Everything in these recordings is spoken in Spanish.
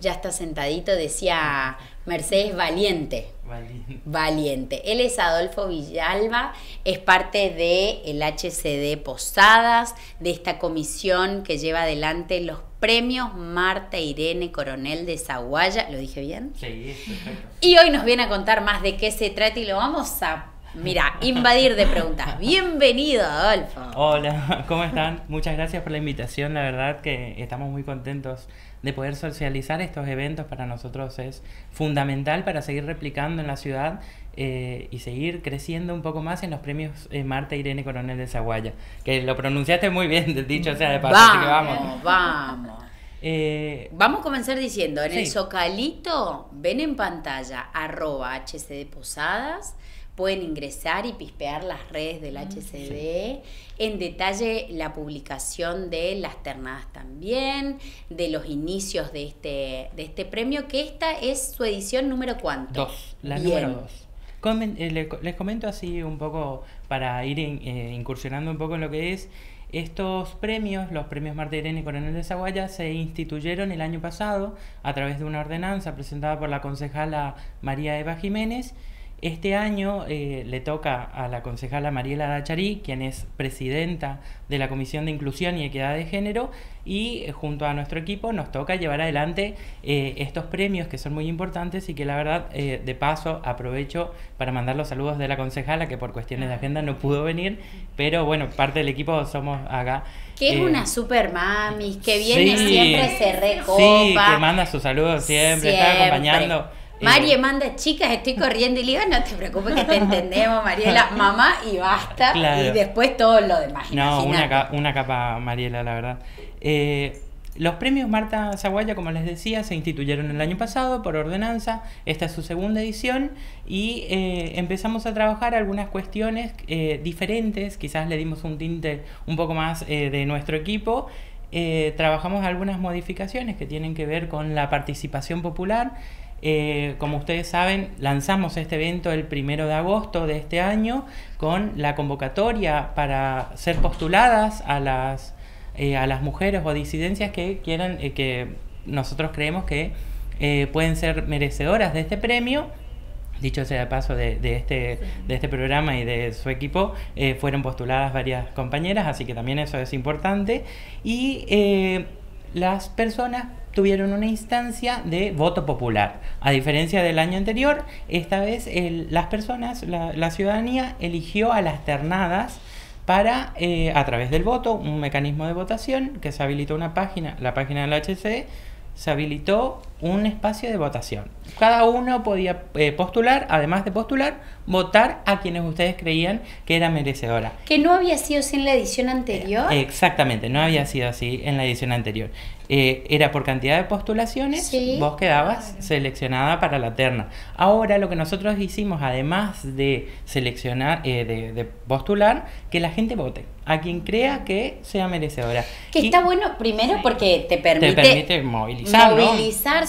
ya está sentadito, decía Mercedes Valiente. Valiente. Valiente. Él es Adolfo Villalba, es parte del el HCD Posadas, de esta comisión que lleva adelante los premios Marta Irene Coronel de Zaguaya. ¿Lo dije bien? Sí, perfecto. Y hoy nos viene a contar más de qué se trata y lo vamos a, mira, invadir de preguntas. Bienvenido, Adolfo. Hola, ¿cómo están? Muchas gracias por la invitación. La verdad que estamos muy contentos de poder socializar estos eventos. Para nosotros es fundamental para seguir replicando en la ciudad eh, y seguir creciendo un poco más en los premios eh, Marta Irene Coronel de Zaguaya. Que lo pronunciaste muy bien, dicho sea de paso. así que Vamos, vamos. Eh, Vamos a comenzar diciendo, en el Sí. Socalito, ven en pantalla, arroba HCD Posadas, pueden ingresar y pispear las redes del HCD, en detalle la publicación de las ternadas también, de los inicios de este, de este premio, que esta es su edición número cuánto. Dos, la Bien. número dos. Comen- eh, le- les comento así un poco para ir in- eh, incursionando un poco en lo que es. Estos premios, los premios Marta Irene Coronel de Zaguaya, se instituyeron el año pasado a través de una ordenanza presentada por la concejala María Eva Jiménez. Este año eh, le toca a la concejala Mariela Dacharí, quien es presidenta de la Comisión de Inclusión y Equidad de Género, y eh, junto a nuestro equipo nos toca llevar adelante eh, estos premios que son muy importantes y que la verdad, de paso, aprovecho para mandar los saludos de la concejala, que por cuestiones de agenda no pudo venir, pero bueno, parte del equipo somos acá. Que es una super mami, que viene sí. siempre, se recopa. Sí, que manda sus saludos siempre, está Siempre. acompañando. Eh, Marie manda, chicas, estoy corriendo y le digo, no te preocupes que te entendemos, Mariela, mamá y basta. Claro. Y después todo lo demás. No, una, ca- una capa, Mariela, la verdad. Eh, los premios Marta Zaguaya, como les decía, se instituyeron el año pasado por ordenanza. Esta es su segunda edición y eh, empezamos a trabajar algunas cuestiones eh, diferentes. Quizás le dimos un tinte un poco más de nuestro equipo. Eh, trabajamos algunas modificaciones que tienen que ver con la participación popular. Eh, como ustedes saben, lanzamos este evento el primero de agosto de este año con la convocatoria para ser postuladas a las, eh, a las mujeres o disidencias que quieran, eh, que nosotros creemos que pueden ser merecedoras de este premio. Dicho sea de paso de, este, de este programa y de su equipo, fueron postuladas varias compañeras, así que también eso es importante. Y las personas tuvieron una instancia de voto popular. A diferencia del año anterior, esta vez las personas, la, ciudadanía eligió a las ternadas para, eh, a través del voto, un mecanismo de votación que se habilitó una página, la página del HC, se habilitó un espacio de votación. Cada uno podía eh, postular, además de postular, votar a quienes ustedes creían que era merecedora. Que no había sido así en la edición anterior. Exactamente, no había sido así en la edición anterior. Eh, era por cantidad de postulaciones, Sí. vos quedabas seleccionada para la terna. Ahora lo que nosotros hicimos, además de seleccionar, eh, de, de postular, que la gente vote a quien crea que sea merecedora. que Y está bueno primero porque te permite, te permite movilizar,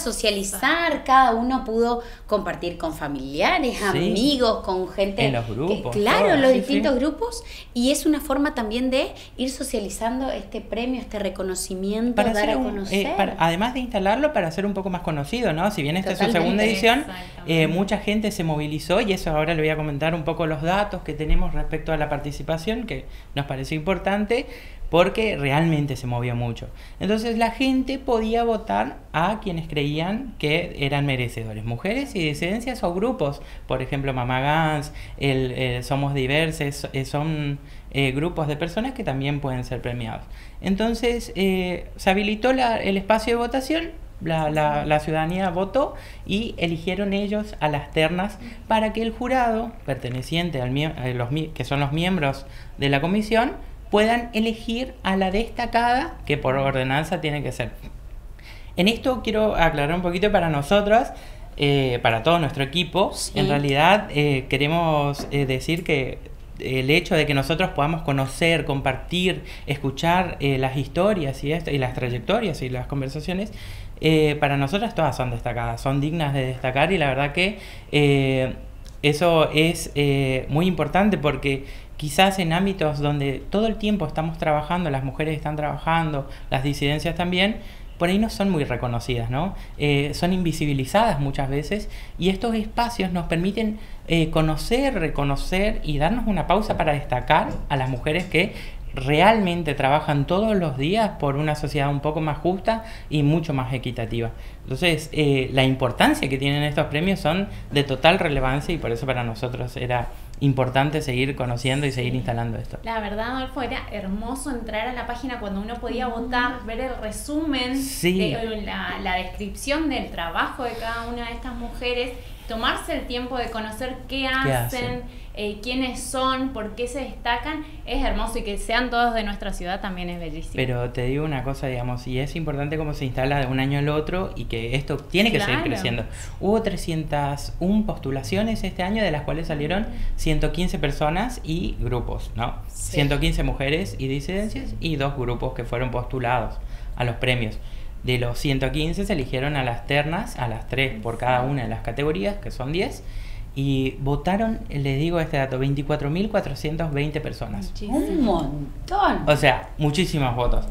socializar, cada uno pudo compartir con familiares, Sí. amigos, con gente. En los que- grupos, claro, todo, los sí, distintos sí. grupos. Y es una forma también de ir socializando este premio, este reconocimiento, para dar a un- conocer. eh, para- además de instalarlo para hacer un poco más conocido, ¿no? Si bien esta es su segunda edición, eh, mucha gente se movilizó y eso ahora le voy a comentar un poco los datos que tenemos respecto a la participación, que nos pareció importante porque realmente se movió mucho. Entonces la gente podía votar a quienes creían que eran merecedores, mujeres y disidencias o grupos, por ejemplo Mamá Gans, el, eh, Somos Diverses, eh, son eh, grupos de personas que también pueden ser premiados. Entonces eh, se habilitó el espacio de votación, la, la- ciudadanía votó y eligieron ellos a las ternas para que el jurado, perteneciente a los que son los miembros de la comisión, puedan elegir a la destacada que por ordenanza tiene que ser. En esto quiero aclarar un poquito para nosotros, eh, para todo nuestro equipo. Sí. En realidad eh, queremos eh, decir que el hecho de que nosotros podamos conocer, compartir, escuchar las historias y, esto, y las trayectorias y las conversaciones, para nosotras todas son destacadas, son dignas de destacar y la verdad que eso es muy importante porque quizás en ámbitos donde todo el tiempo estamos trabajando, las mujeres están trabajando, las disidencias también, por ahí no son muy reconocidas, ¿no? Eh, son invisibilizadas muchas veces y estos espacios nos permiten eh, conocer, reconocer y darnos una pausa para destacar a las mujeres que realmente trabajan todos los días por una sociedad un poco más justa y mucho más equitativa. Entonces, eh, la importancia que tienen estos premios son de total relevancia y por eso para nosotros era importante seguir conociendo y seguir instalando esto. La verdad, Adolfo, era hermoso entrar a la página cuando uno podía votar, ver el resumen, de, la, la descripción del trabajo de cada una de estas mujeres, tomarse el tiempo de conocer qué, hacen eh, quiénes son, por qué se destacan, es hermoso y que sean todos de nuestra ciudad también es bellísimo. Pero te digo una cosa, digamos, y es importante cómo se instala de un año al otro y que esto tiene que seguir creciendo. Hubo 301 postulaciones este año, de las cuales salieron 115 personas y grupos, ¿no? 115 mujeres y disidencias y dos grupos que fueron postulados a los premios. De los 115 se eligieron a las ternas, a las tres por cada una de las categorías, que son 10 y votaron, les digo este dato, 24.420 personas. Un montón. O sea, muchísimos votos.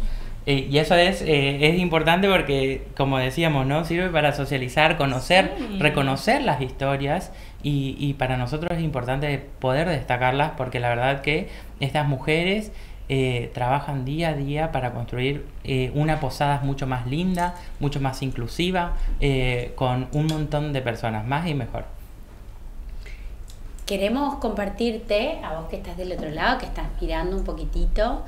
Eh, y eso es, eh, es importante porque, como decíamos, ¿no? Sirve para socializar, conocer, reconocer las historias y, y, para nosotros es importante poder destacarlas porque la verdad que estas mujeres eh, trabajan día a día para construir una posada mucho más linda, mucho más inclusiva, con un montón de personas, más y mejor queremos compartirte, a vos que estás del otro lado, que estás mirando un poquitito,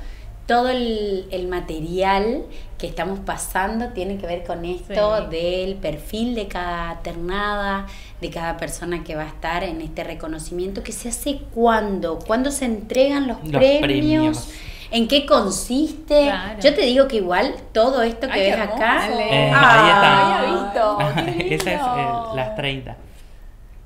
todo el, material que estamos pasando tiene que ver con esto del perfil de cada ternada, de cada persona que va a estar en este reconocimiento, que se hace cuándo, cuándo se entregan los, premios. ¿En qué consiste? Yo te digo que igual todo esto que ves acá. Eh, ahí está. visto. Esa es eh, las 30.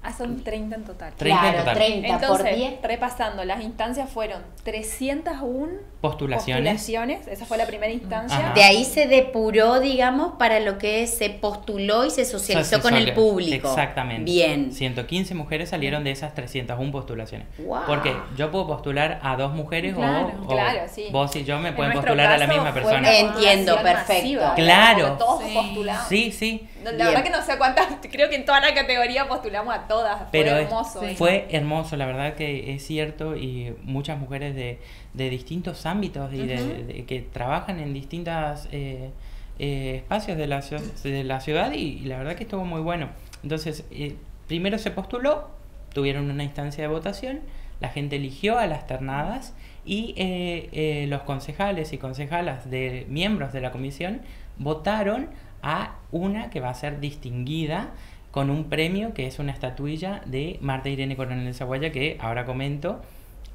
Ah, son 30 en total. 30 claro, en total. 30 Entonces, por 10. repasando, las instancias fueron 301 postulaciones. postulaciones. Esa fue la primera instancia. De ahí se depuró, digamos, para lo que se postuló y se socializó con el público. Exactamente. Bien. 115 mujeres salieron de esas 301 postulaciones. Porque yo puedo postular a dos mujeres o, claro, sí. vos y yo me pueden postular a la misma persona. Entiendo, perfecto. claro. Todos postulamos. Sí, sí. La verdad que no sé cuántas, creo que en toda la categoría postulamos a todas. Pero fue hermoso. fue hermoso, la verdad que es cierto y muchas mujeres de, de distintos ámbitos y de, que trabajan en distintos eh, eh, espacios de la, de la ciudad y, la verdad que estuvo muy bueno. Entonces, eh, primero se postuló, tuvieron una instancia de votación, la gente eligió a las ternadas y los concejales y concejalas de miembros de la comisión votaron a una que va a ser distinguida con un premio que es una estatuilla de Marta Irene Coronel Zaguaya que ahora comento.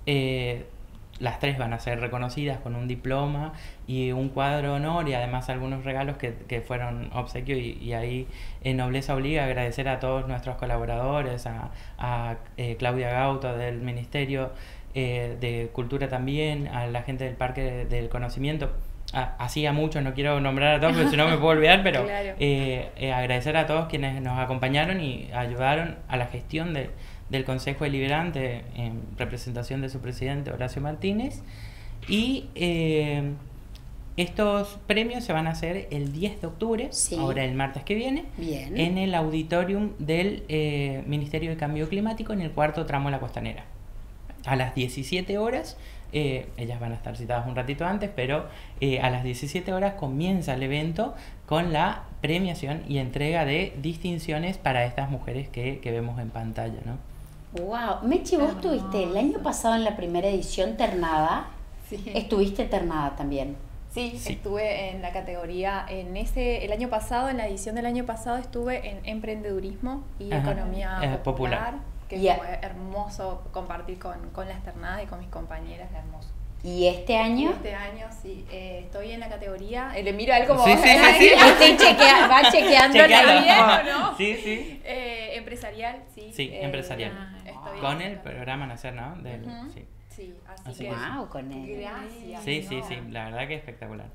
Eh, las tres van a ser reconocidas con un diploma y un cuadro de honor y además algunos regalos que, que fueron obsequio y, ahí en Nobleza Obliga agradecer a todos nuestros colaboradores, a, a eh, Claudia Gauto del Ministerio eh, de Cultura también, a la gente del Parque del Conocimiento hacía mucho, no quiero nombrar a todos porque si no me puedo olvidar, pero eh, eh, agradecer a todos quienes nos acompañaron y ayudaron a la gestión de, del Consejo Deliberante en representación de su presidente Horacio Martínez. Y eh, estos premios se van a hacer el 10 de octubre, ahora el martes que viene, en el auditorium del Ministerio de Cambio Climático en el cuarto tramo de la costanera. A las 17 horas eh, ellas van a estar citadas un ratito antes, pero eh, a las 17 horas comienza el evento con la premiación y entrega de distinciones para estas mujeres que, vemos en pantalla, ¿no? Wow, Mechi, vos estuviste el año pasado en la primera edición Ternada. Sí. Estuviste Ternada también. Sí, estuve en la categoría, en ese, el año pasado, en la edición del año pasado estuve en emprendedurismo y economía eh, popular que fue hermoso compartir con, con las ternadas y con mis compañeras, hermoso. ¿Y este año? Este año sí, eh, estoy en la categoría, eh, le miro a él como... Sí, sí, sí, va chequeando la ¿no? Sí, sí. Eh, empresarial, sí. Sí, empresarial. Ah, con el programa Nacer, ¿no? Del, sí. sí, así, que... Wow, con él. Gracias. Sí, sí, sí, la verdad que es espectacular.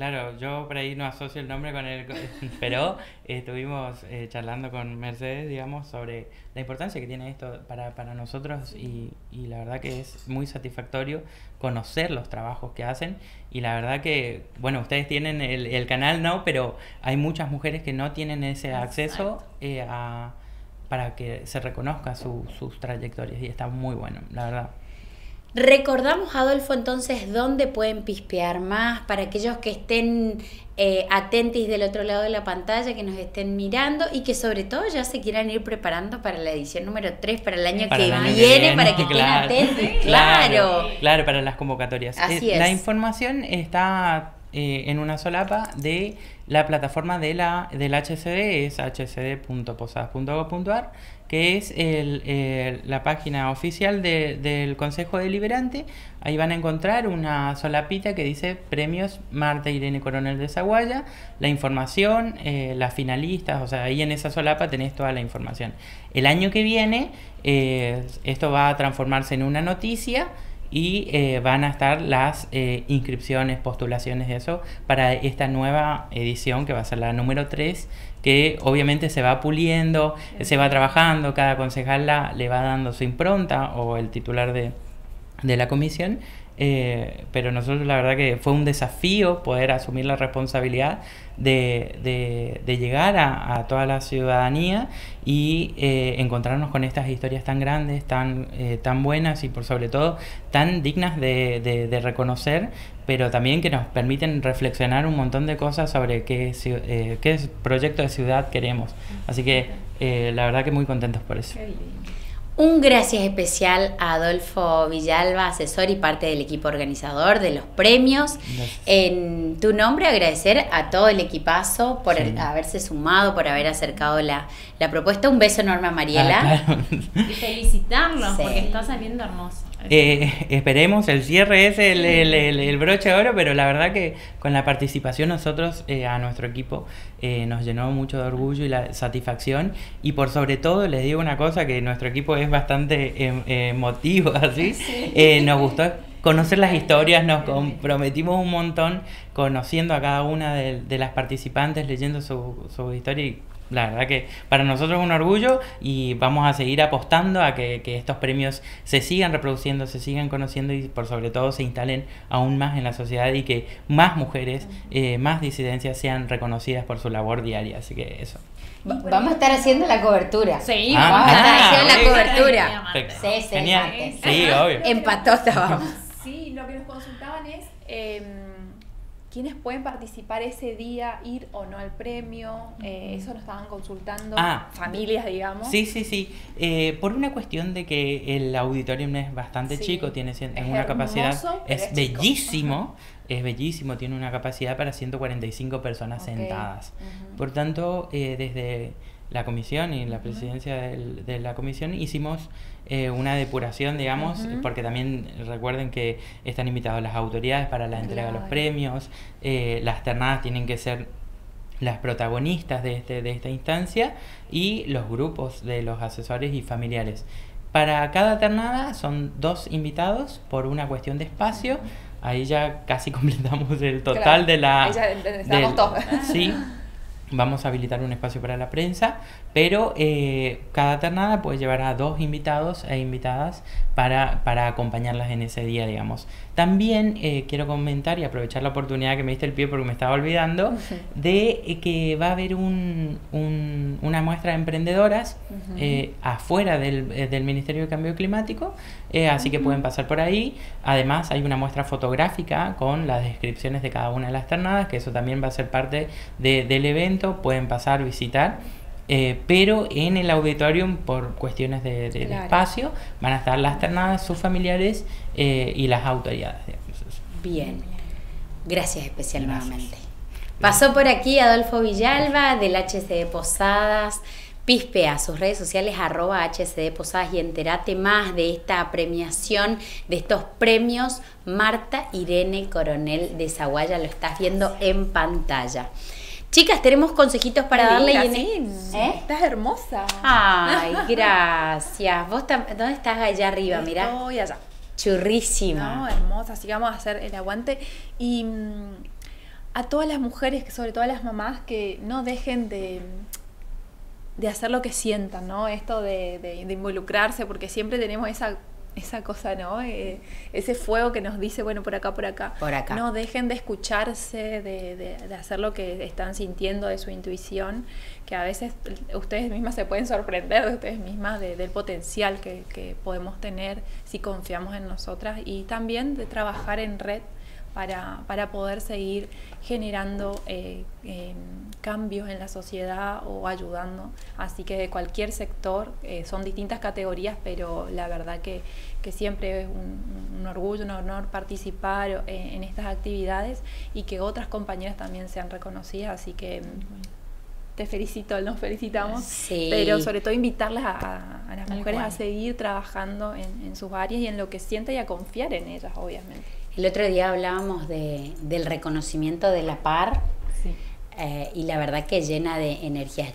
Claro, yo por ahí no asocio el nombre con él, pero estuvimos eh, charlando con Mercedes, digamos, sobre la importancia que tiene esto para, para nosotros y, y, la verdad que es muy satisfactorio conocer los trabajos que hacen y la verdad que, bueno, ustedes tienen el, el canal, ¿no? Pero hay muchas mujeres que no tienen ese acceso eh, a, para que se reconozca su, sus trayectorias y está muy bueno, la verdad. Recordamos, Adolfo, entonces, dónde pueden pispear más para aquellos que estén eh, atentos del otro lado de la pantalla, que nos estén mirando y que sobre todo ya se quieran ir preparando para la edición número 3 para el año que viene, para que estén atentos. Claro, claro, para las convocatorias. Así eh, es. La información está eh, en una solapa de la plataforma de la, del HCD, es hcd.posadas.gov.ar que es la página oficial del Consejo Deliberante. Ahí van a encontrar una solapita que dice Premios Marta Irene Coronel de Zaguaya, la información, eh, las finalistas, o sea, ahí en esa solapa tenés toda la información. El año que viene eh, esto va a transformarse en una noticia y eh, van a estar las eh, inscripciones, postulaciones de eso para esta nueva edición que va a ser la número 3 que obviamente se va puliendo, se va trabajando, cada concejal le va dando su impronta o el titular de, de la comisión eh, pero nosotros la verdad que fue un desafío poder asumir la responsabilidad de, de, llegar a, toda la ciudadanía y eh, encontrarnos con estas historias tan grandes, tan, eh, tan buenas y por sobre todo tan dignas de, de, reconocer, pero también que nos permiten reflexionar un montón de cosas sobre qué, qué proyecto de ciudad queremos. Así que la verdad que muy contentos por eso. Un gracias especial a Adolfo Villalba, asesor y parte del equipo organizador de los premios. En tu nombre agradecer a todo el equipazo por haberse sumado, por haber acercado la, propuesta. Un beso enorme a Mariela. Ah, y felicitarlos porque está saliendo hermoso. Eh, esperemos, el cierre es el, el, broche de oro, pero la verdad que con la participación nosotros, eh, a nuestro equipo, eh, nos llenó mucho de orgullo y la satisfacción. Y por sobre todo, les digo una cosa, que nuestro equipo es bastante em, emotivo, así. nos gustó conocer las historias, nos comprometimos un montón conociendo a cada una de, de las participantes, leyendo su, su historia y la verdad que para nosotros es un orgullo y vamos a seguir apostando a que, estos premios se sigan reproduciendo, se sigan conociendo y por sobre todo se instalen aún más en la sociedad y que más mujeres, eh, más disidencias sean reconocidas por su labor diaria. Así que eso. vamos a estar haciendo la cobertura. Sí, ah, vamos a estar ah, haciendo la cobertura. Sí, sí, Genial. Sí, obvio. Empató vamos. Sí, lo que nos consultaban es... Eh, quiénes pueden participar ese día, ir o no al premio, eh, eso nos estaban consultando, ah, familias, digamos. Sí, sí, sí. Eh, por una cuestión de que el auditorium es bastante chico, tiene es una capacidad, es, bellísimo, es bellísimo, tiene una capacidad para 145 personas sentadas. Por tanto, eh, desde la comisión y la presidencia de la comisión hicimos eh, una depuración, digamos, porque también recuerden que están invitadas las autoridades para la entrega de los premios, eh, las ternadas tienen que ser las protagonistas de, este, de esta instancia y los grupos de los asesores y familiares. Para cada ternada son dos invitados por una cuestión de espacio. Ahí ya casi completamos el total de la... Ahí ya todos. Sí, vamos a habilitar un espacio para la prensa, pero eh, cada ternada puede llevar a dos invitados e invitadas para, para acompañarlas en ese día, digamos. También eh, quiero comentar y aprovechar la oportunidad que me diste el pie porque me estaba olvidando, de eh, que va a haber un, una muestra de emprendedoras afuera del, del, Ministerio de Cambio Climático, así que pueden pasar por ahí. Además hay una muestra fotográfica con las descripciones de cada una de las ternadas, que eso también va a ser parte del evento, pueden pasar, visitar. Eh, pero en el auditorium, por cuestiones de, espacio, van a estar las ternadas, sus familiares eh, y las autoridades. Bien, gracias especial nuevamente. Pasó por aquí Adolfo Villalba del HCD Posadas. Pispea sus redes sociales arroba HCD Posadas y enterate más de esta premiación, de estos premios Marta Irene Coronel de Zaguaya. Lo estás viendo en pantalla. Chicas, tenemos consejitos para darle. y ¿Eh? Estás hermosa. Ay, gracias. ¿Vos dónde estás allá arriba? Mira. Estoy allá. Churrísima. No, hermosa. Así que vamos a hacer el aguante. Y mm, a todas las mujeres, sobre todo a las mamás, que no dejen de, de hacer lo que sientan, ¿no? Esto de, de involucrarse, porque siempre tenemos esa esa cosa, ¿no? Eh, ese fuego que nos dice, bueno, por acá, por acá. Por acá. No dejen de escucharse, de, de, hacer lo que están sintiendo de su intuición, que a veces ustedes mismas se pueden sorprender de ustedes mismas, del potencial que, que podemos tener si confiamos en nosotras y también de trabajar en red para, para poder seguir generando eh, cambios en la sociedad o ayudando. Así que de cualquier sector, eh, son distintas categorías, pero la verdad que, que siempre es un, orgullo, un honor participar eh, en estas actividades y que otras compañeras también sean reconocidas. Así que te felicito, nos felicitamos, pero sobre todo invitarlas a, las mujeres a seguir trabajando en, en sus áreas y en lo que sienten y a confiar en ellas, obviamente. El otro día hablábamos de, del reconocimiento de la par eh, y la verdad que llena de energía.